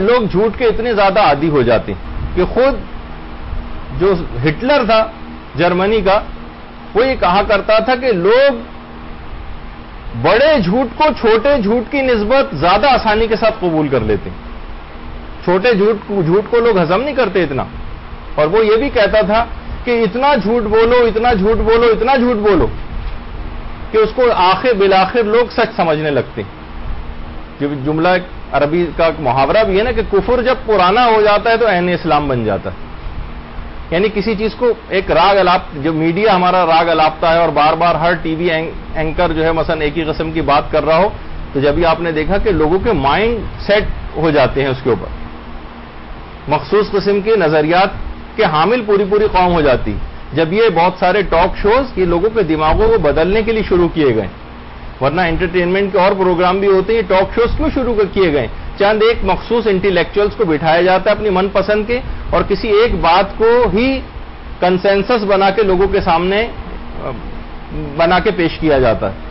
लोग झूठ के इतने ज़्यादा आदि हो जाते हैं कि खुद जो हिटलर था जर्मनी का, वो ये कहा करता था कि लोग बड़े झूठ को छोटे झूठ की नस्बत ज़्यादा आसानी के साथ कबूल कर लेते छोटे झूठ झूठ को लोग हजम नहीं करते इतना। और वो ये भी कहता था कि इतना झूठ बोलो, इतना झूठ बोलो, इतना झूठ बोलो कि उसको आखिर बिलाखिर लोग सच समझने लगते जो जुमला अरबी का मुहावरा भी है ना कि कुफर जब पुराना हो जाता है तो एन इस्लाम बन जाता है। यानी किसी चीज़ को एक राग अलाप, जो मीडिया हमारा राग अलापता है और बार बार हर टीवी एंकर जो है मसन एक ही कस्म की बात कर रहा हो तो जब भी आपने देखा कि लोगों के माइंड सेट हो जाते हैं उसके ऊपर, मखसूस किस्म के नजरियात के हामिल पूरी पूरी कौम हो जाती। जब ये बहुत सारे टॉक शोज़ ये लोगों के दिमागों को बदलने के लिए शुरू किए गए। वरना एंटरटेनमेंट के और प्रोग्राम भी होते हैं टॉक शोज़ क्यों शुरू किए गए? चंद एक मखसूस इंटेलेक्चुअल्स को बिठाया जाता है अपनी मनपसंद के और किसी एक बात को ही कंसेंसस बना के लोगों के सामने बना के पेश किया जाता है।